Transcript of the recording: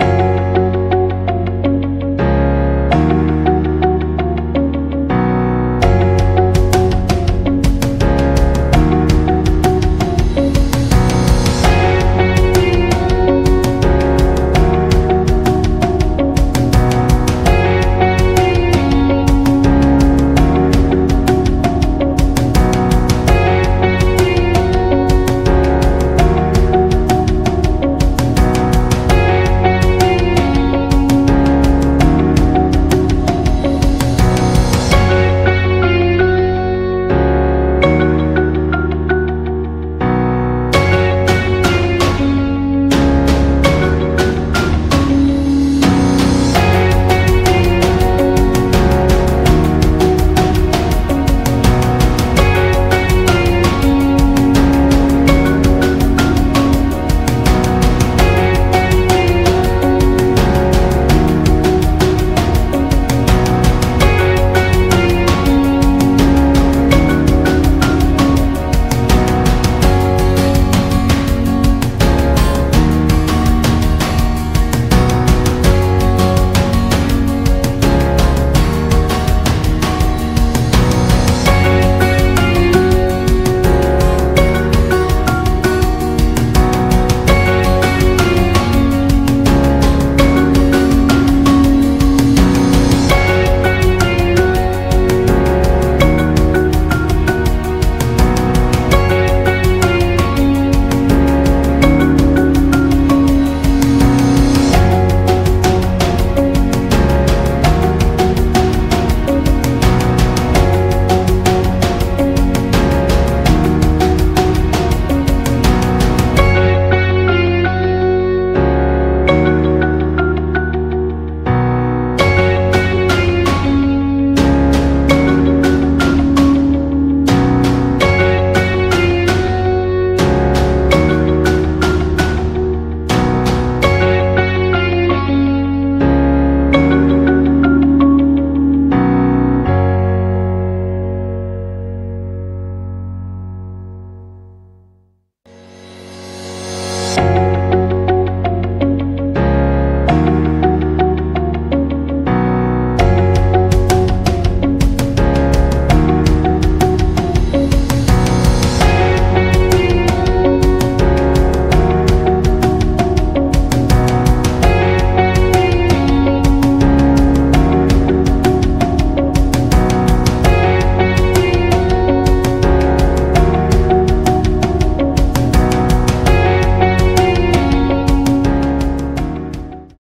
Bye. you